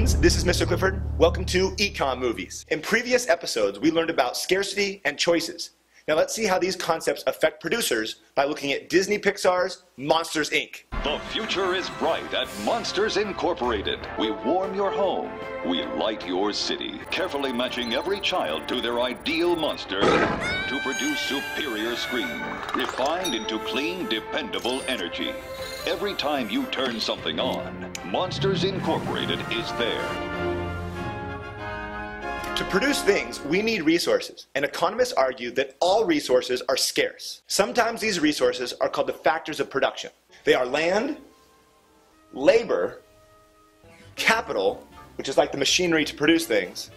this is Mr. Clifford. Welcome to Econ Movies. In previous episodes, we learned about scarcity and choices. Now let's see how these concepts affect producers by looking at Disney Pixar's Monsters, Inc. The future is bright at Monsters Incorporated. We warm your home. We light your city, carefully matching every child to their ideal monster to produce superior scream, refined into clean, dependable energy. Every time you turn something on, Monsters Incorporated is there. To produce things, we need resources, and economists argue that all resources are scarce. Sometimes these resources are called the factors of production. They are land, labor, capital, which is like the machinery to produce things,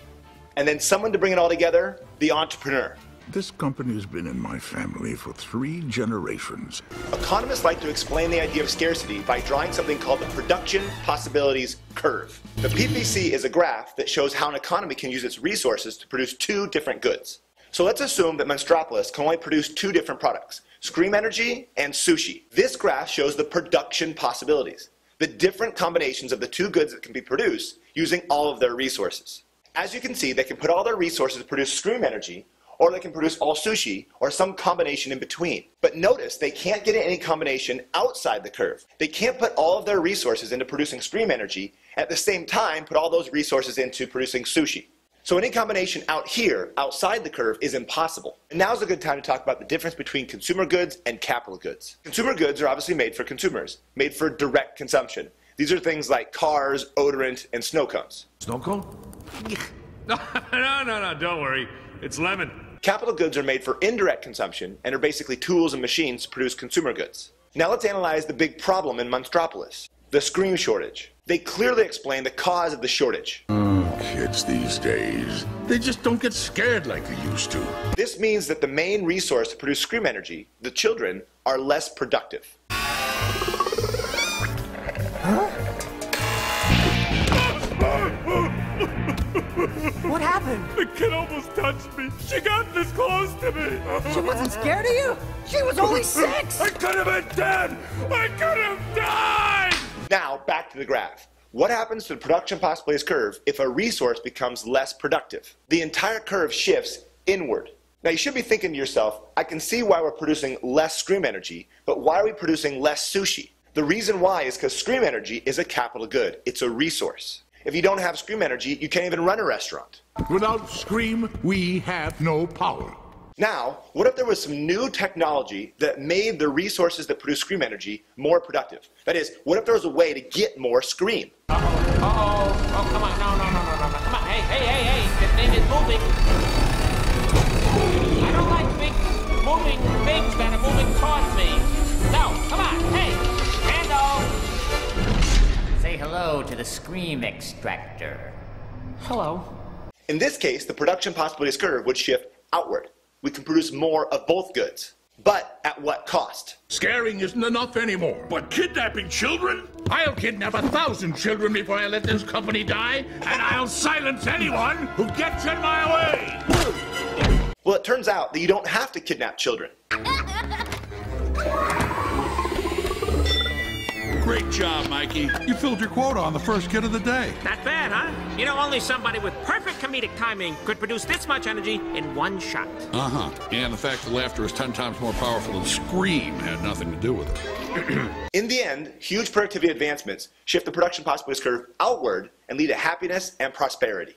and then someone to bring it all together, the entrepreneur. This company has been in my family for three generations. Economists like to explain the idea of scarcity by drawing something called the production possibilities curve. The PPC is a graph that shows how an economy can use its resources to produce two different goods. So let's assume that Monstropolis can only produce two different products, Scream Energy and sushi. This graph shows the production possibilities, the different combinations of the two goods that can be produced using all of their resources. As you can see, they can put all their resources to produce Scream Energy, or they can produce all sushi, or some combination in between. But notice, they can't get any combination outside the curve. They can't put all of their resources into producing Scream Energy, at the same time put all those resources into producing sushi. So any combination out here, outside the curve, is impossible. And now's a good time to talk about the difference between consumer goods and capital goods. Consumer goods are obviously made for consumers, made for direct consumption. These are things like cars, odorant, and snow cones. Snow cone? no, no, no, don't worry. It's lemon. Capital goods are made for indirect consumption and are basically tools and machines to produce consumer goods. Now let's analyze the big problem in Monstropolis, the scream shortage. They clearly explain the cause of the shortage. Oh, kids these days. They just don't get scared like they used to. This means that the main resource to produce scream energy, the children, are less productive. Happened? The kid almost touched me. She got this close to me. She wasn't scared of you? She was only six! I could have been dead. I could have died. Now, back to the graph. What happens to the production possibilities curve if a resource becomes less productive? The entire curve shifts inward. Now, you should be thinking to yourself, I can see why we're producing less scream energy, but why are we producing less sushi? The reason why is because scream energy is a capital good. It's a resource. If you don't have scream energy, you can't even run a restaurant. Without Scream, we have no power. Now, what if there was some new technology that made the resources that produce scream energy more productive? That is, what if there was a way to get more scream? Uh-oh. Uh-oh. Oh, come on. No, no, no, no, no, no. Come on. Hey, hey, hey, hey. The thing is moving. I don't like big moving things that are moving towards me. No, Randall. To the Scream Extractor. Hello. In this case, the production possibilities curve would shift outward. We can produce more of both goods. But at what cost? Scaring isn't enough anymore. But kidnapping children? I'll kidnap a thousand children before I let this company die, and I'll silence anyone who gets in my way. Well, it turns out that you don't have to kidnap children. Great job, Mikey. You filled your quota on the first kid of the day. Not bad, huh? You know, only somebody with perfect comedic timing could produce this much energy in one shot. Uh huh. And the fact that laughter is ten times more powerful than scream had nothing to do with it. In the end, huge productivity advancements shift the production possibilities curve outward and lead to happiness and prosperity.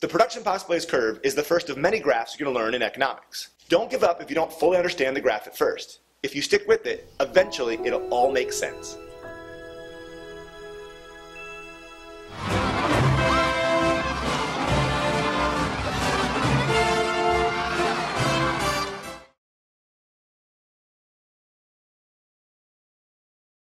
The production possibilities curve is the first of many graphs you're going to learn in economics. Don't give up if you don't fully understand the graph at first. If you stick with it, eventually it'll all make sense.